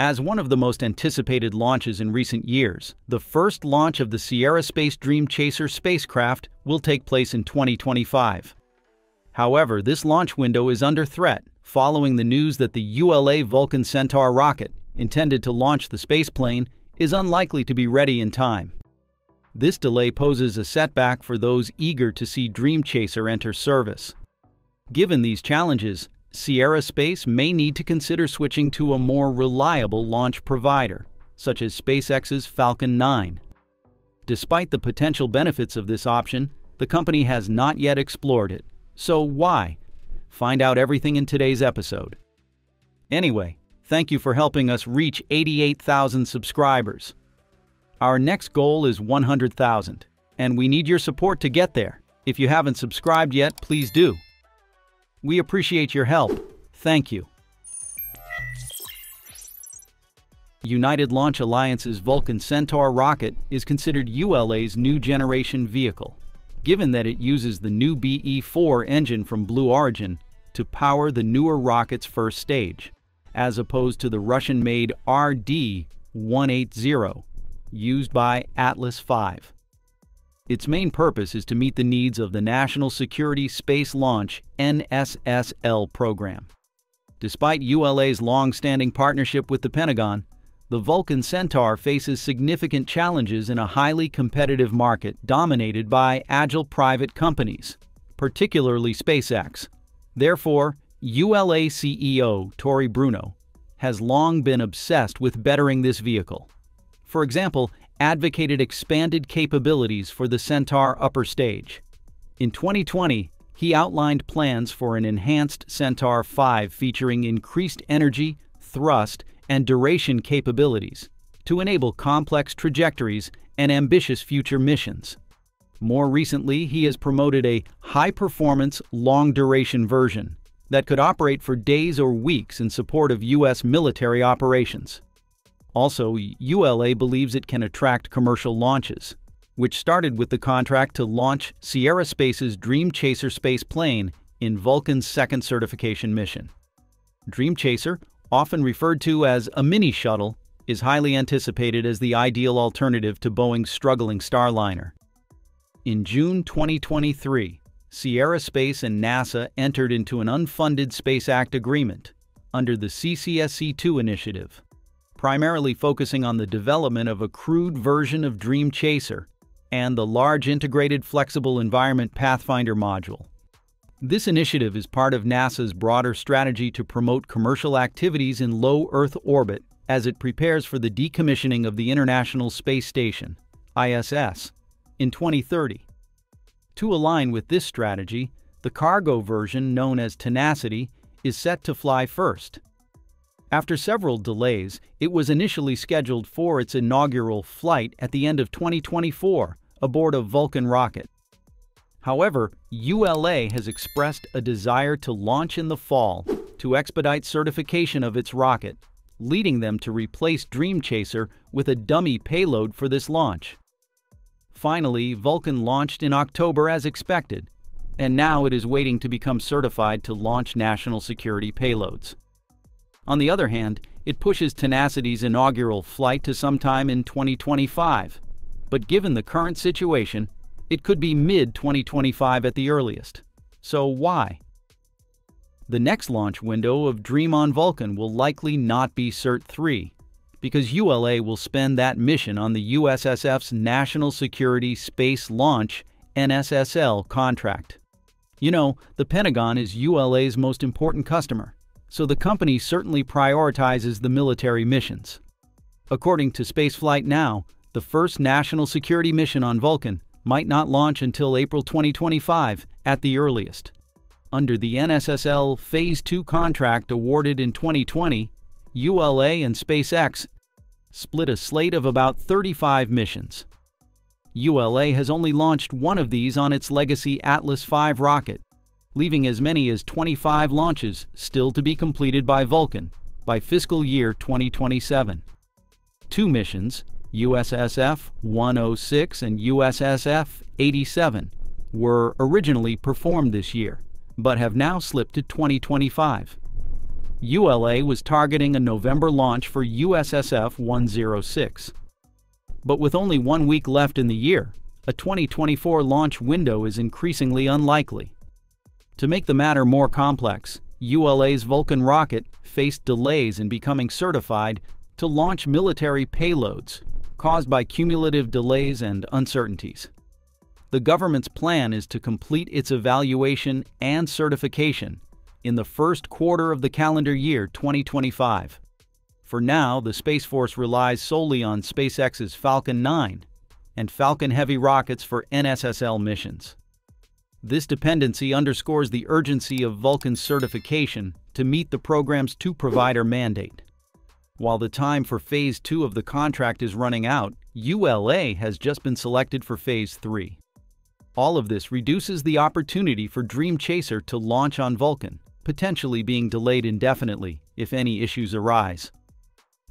As one of the most anticipated launches in recent years, the first launch of the Sierra Space Dream Chaser spacecraft will take place in 2025. However, this launch window is under threat following the news that the ULA Vulcan Centaur rocket, intended to launch the spaceplane, is unlikely to be ready in time. This delay poses a setback for those eager to see Dream Chaser enter service. Given these challenges, Sierra Space may need to consider switching to a more reliable launch provider, such as SpaceX's Falcon 9. Despite the potential benefits of this option, the company has not yet explored it. So why? Find out everything in today's episode. Anyway, thank you for helping us reach 88,000 subscribers. Our next goal is 100,000, and we need your support to get there. If you haven't subscribed yet, please do. We appreciate your help. Thank you. United Launch Alliance's Vulcan Centaur rocket is considered ULA's new generation vehicle, given that it uses the new BE-4 engine from Blue Origin to power the newer rocket's first stage, as opposed to the Russian-made RD-180 used by Atlas V. Its main purpose is to meet the needs of the National Security Space Launch NSSL program. Despite ULA's long-standing partnership with the Pentagon, the Vulcan Centaur faces significant challenges in a highly competitive market dominated by agile private companies, particularly SpaceX. Therefore, ULA CEO Tory Bruno has long been obsessed with bettering this vehicle for example, advocated expanded capabilities for the Centaur upper stage. In 2020, he outlined plans for an enhanced Centaur 5 featuring increased energy, thrust, and duration capabilities to enable complex trajectories and ambitious future missions. More recently, he has promoted a high-performance, long-duration version that could operate for days or weeks in support of U.S. military operations. Also, ULA believes it can attract commercial launches, which started with the contract to launch Sierra Space's Dream Chaser space plane in Vulcan's second certification mission. Dream Chaser, often referred to as a mini shuttle, is highly anticipated as the ideal alternative to Boeing's struggling Starliner. In June 2023, Sierra Space and NASA entered into an unfunded Space Act agreement under the CCSC 2 initiative primarily focusing on the development of a crewed version of Dream Chaser and the Large Integrated Flexible Environment Pathfinder module. This initiative is part of NASA's broader strategy to promote commercial activities in low Earth orbit as it prepares for the decommissioning of the International Space Station, ISS, in 2030. To align with this strategy, the cargo version, known as Tenacity, is set to fly first. After several delays, it was initially scheduled for its inaugural flight at the end of 2024 aboard a Vulcan rocket. However, ULA has expressed a desire to launch in the fall to expedite certification of its rocket, leading them to replace Dream Chaser with a dummy payload for this launch. Finally, Vulcan launched in October as expected, and now it is waiting to become certified to launch national security payloads. On the other hand, it pushes Tenacity's inaugural flight to sometime in 2025. But given the current situation, it could be mid-2025 at the earliest. So why? The next launch window of Dream on Vulcan will likely not be CERT 3, because ULA will spend that mission on the USSF's National Security Space Launch NSSL contract. You know, the Pentagon is ULA's most important customer so the company certainly prioritizes the military missions. According to Spaceflight Now, the first national security mission on Vulcan might not launch until April 2025 at the earliest. Under the NSSL Phase 2 contract awarded in 2020, ULA and SpaceX split a slate of about 35 missions. ULA has only launched one of these on its legacy Atlas V rocket, leaving as many as 25 launches still to be completed by Vulcan by fiscal year 2027. Two missions, USSF 106 and USSF 87, were originally performed this year, but have now slipped to 2025. ULA was targeting a November launch for USSF 106. But with only one week left in the year, a 2024 launch window is increasingly unlikely. To make the matter more complex, ULA's Vulcan rocket faced delays in becoming certified to launch military payloads caused by cumulative delays and uncertainties. The government's plan is to complete its evaluation and certification in the first quarter of the calendar year 2025. For now, the Space Force relies solely on SpaceX's Falcon 9 and Falcon Heavy rockets for NSSL missions. This dependency underscores the urgency of Vulcan's certification to meet the program's two-provider mandate. While the time for Phase 2 of the contract is running out, ULA has just been selected for Phase 3. All of this reduces the opportunity for Dream Chaser to launch on Vulcan, potentially being delayed indefinitely if any issues arise.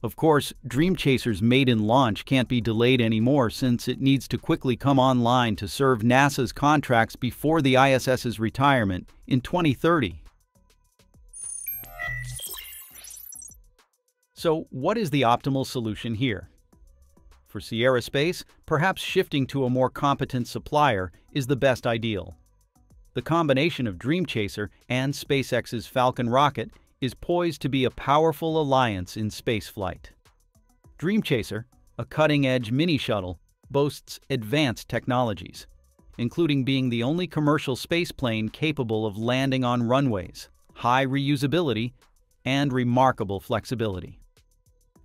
Of course, Dream Chaser's maiden launch can't be delayed anymore since it needs to quickly come online to serve NASA's contracts before the ISS's retirement in 2030. So, what is the optimal solution here? For Sierra Space, perhaps shifting to a more competent supplier is the best ideal. The combination of Dream Chaser and SpaceX's Falcon rocket is poised to be a powerful alliance in spaceflight. Dream Chaser, a cutting-edge mini-shuttle, boasts advanced technologies, including being the only commercial spaceplane capable of landing on runways, high reusability, and remarkable flexibility.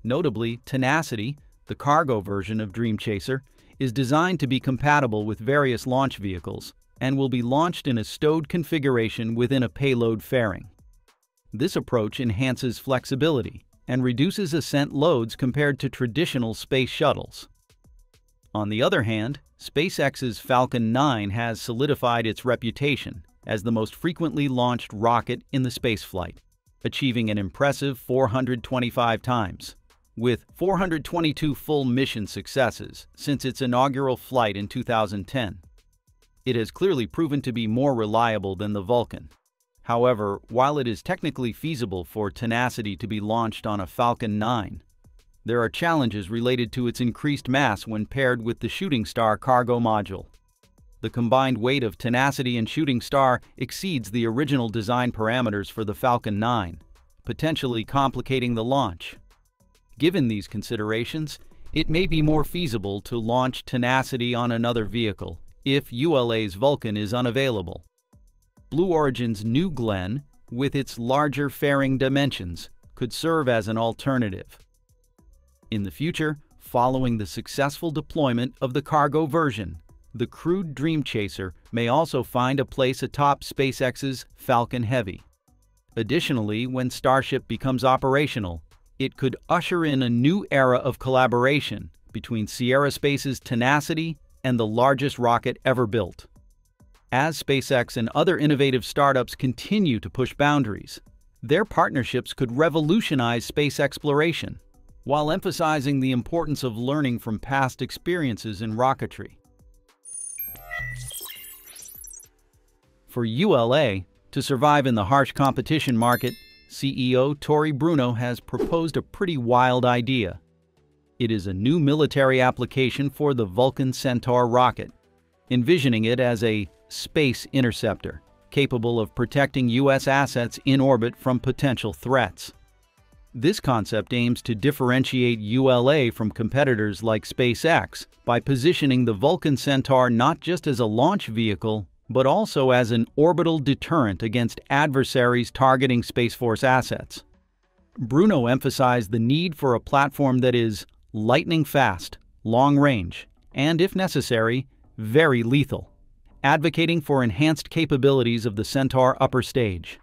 Notably, Tenacity, the cargo version of Dream Chaser, is designed to be compatible with various launch vehicles and will be launched in a stowed configuration within a payload fairing. This approach enhances flexibility and reduces ascent loads compared to traditional space shuttles. On the other hand, SpaceX's Falcon 9 has solidified its reputation as the most frequently launched rocket in the spaceflight, achieving an impressive 425 times, with 422 full mission successes since its inaugural flight in 2010. It has clearly proven to be more reliable than the Vulcan, However, while it is technically feasible for Tenacity to be launched on a Falcon 9, there are challenges related to its increased mass when paired with the Shooting Star cargo module. The combined weight of Tenacity and Shooting Star exceeds the original design parameters for the Falcon 9, potentially complicating the launch. Given these considerations, it may be more feasible to launch Tenacity on another vehicle if ULA's Vulcan is unavailable. Blue Origin's New Glenn, with its larger fairing dimensions, could serve as an alternative. In the future, following the successful deployment of the cargo version, the crewed Dream Chaser may also find a place atop SpaceX's Falcon Heavy. Additionally, when Starship becomes operational, it could usher in a new era of collaboration between Sierra Space's Tenacity and the largest rocket ever built. As SpaceX and other innovative startups continue to push boundaries, their partnerships could revolutionize space exploration while emphasizing the importance of learning from past experiences in rocketry. For ULA, to survive in the harsh competition market, CEO Tory Bruno has proposed a pretty wild idea. It is a new military application for the Vulcan Centaur rocket, envisioning it as a space interceptor, capable of protecting U.S. assets in orbit from potential threats. This concept aims to differentiate ULA from competitors like SpaceX by positioning the Vulcan Centaur not just as a launch vehicle, but also as an orbital deterrent against adversaries targeting Space Force assets. Bruno emphasized the need for a platform that is lightning fast, long range, and, if necessary, very lethal advocating for enhanced capabilities of the Centaur upper stage.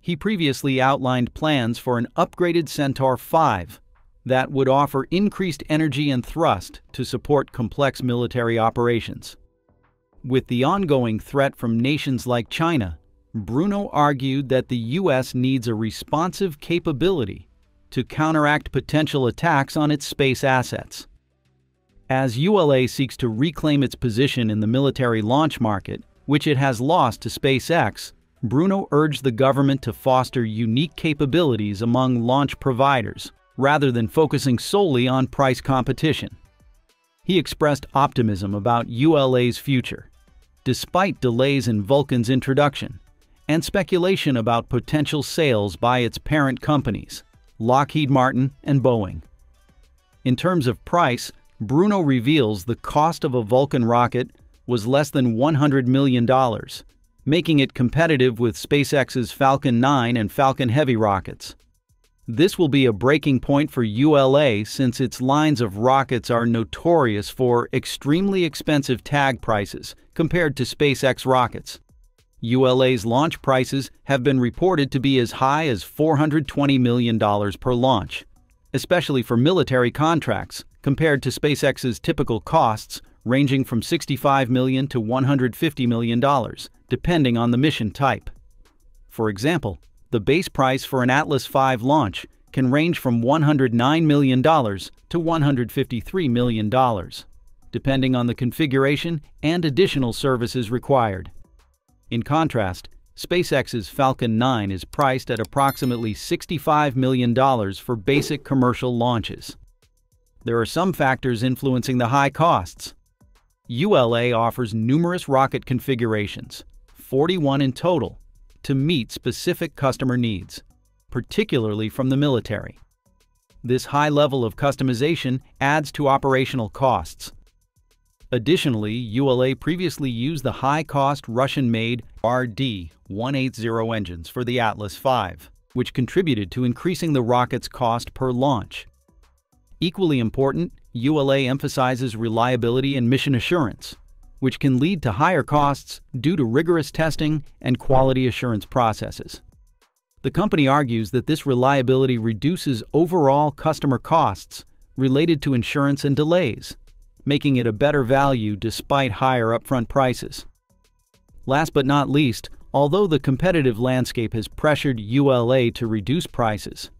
He previously outlined plans for an upgraded Centaur 5 that would offer increased energy and thrust to support complex military operations. With the ongoing threat from nations like China, Bruno argued that the U.S. needs a responsive capability to counteract potential attacks on its space assets. As ULA seeks to reclaim its position in the military launch market, which it has lost to SpaceX, Bruno urged the government to foster unique capabilities among launch providers rather than focusing solely on price competition. He expressed optimism about ULA's future, despite delays in Vulcan's introduction and speculation about potential sales by its parent companies, Lockheed Martin and Boeing. In terms of price, Bruno reveals the cost of a Vulcan rocket was less than $100 million, making it competitive with SpaceX's Falcon 9 and Falcon Heavy rockets. This will be a breaking point for ULA since its lines of rockets are notorious for extremely expensive tag prices compared to SpaceX rockets. ULA's launch prices have been reported to be as high as $420 million per launch, especially for military contracts, compared to SpaceX's typical costs ranging from 65 million to $150 million, depending on the mission type. For example, the base price for an Atlas V launch can range from $109 million to $153 million, depending on the configuration and additional services required. In contrast, SpaceX's Falcon 9 is priced at approximately $65 million for basic commercial launches. There are some factors influencing the high costs. ULA offers numerous rocket configurations, 41 in total, to meet specific customer needs, particularly from the military. This high level of customization adds to operational costs, Additionally, ULA previously used the high-cost Russian-made RD-180 engines for the Atlas V, which contributed to increasing the rocket's cost per launch. Equally important, ULA emphasizes reliability and mission assurance, which can lead to higher costs due to rigorous testing and quality assurance processes. The company argues that this reliability reduces overall customer costs related to insurance and delays, making it a better value despite higher upfront prices. Last but not least, although the competitive landscape has pressured ULA to reduce prices,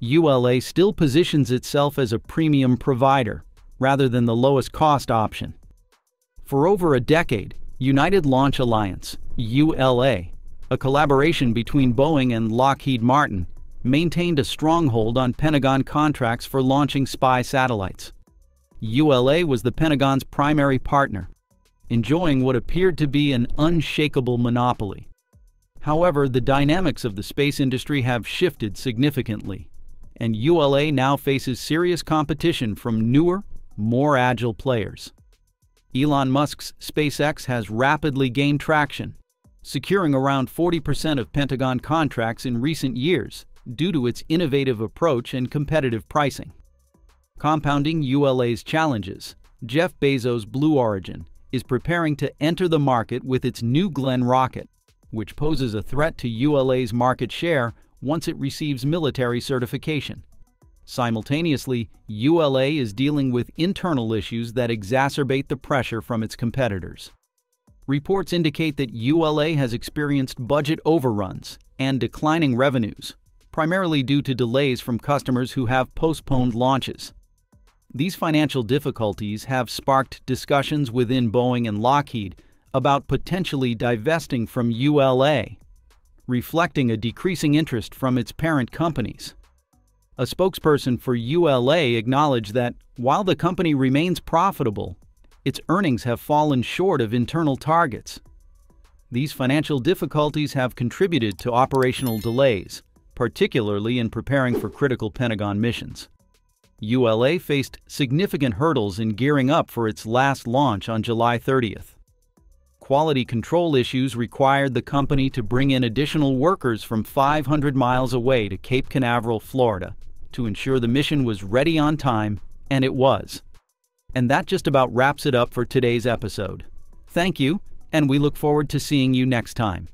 ULA still positions itself as a premium provider rather than the lowest cost option. For over a decade, United Launch Alliance, ULA, a collaboration between Boeing and Lockheed Martin, maintained a stronghold on Pentagon contracts for launching spy satellites. ULA was the Pentagon's primary partner, enjoying what appeared to be an unshakable monopoly. However, the dynamics of the space industry have shifted significantly, and ULA now faces serious competition from newer, more agile players. Elon Musk's SpaceX has rapidly gained traction, securing around 40% of Pentagon contracts in recent years due to its innovative approach and competitive pricing. Compounding ULA's challenges, Jeff Bezos' Blue Origin is preparing to enter the market with its New Glenn rocket, which poses a threat to ULA's market share once it receives military certification. Simultaneously, ULA is dealing with internal issues that exacerbate the pressure from its competitors. Reports indicate that ULA has experienced budget overruns and declining revenues, primarily due to delays from customers who have postponed launches. These financial difficulties have sparked discussions within Boeing and Lockheed about potentially divesting from ULA, reflecting a decreasing interest from its parent companies. A spokesperson for ULA acknowledged that while the company remains profitable, its earnings have fallen short of internal targets. These financial difficulties have contributed to operational delays, particularly in preparing for critical Pentagon missions. ULA faced significant hurdles in gearing up for its last launch on July 30th. Quality control issues required the company to bring in additional workers from 500 miles away to Cape Canaveral, Florida, to ensure the mission was ready on time, and it was. And that just about wraps it up for today's episode. Thank you, and we look forward to seeing you next time.